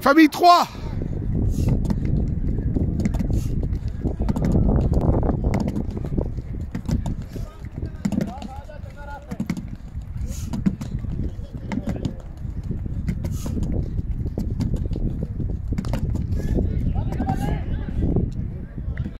Famille 3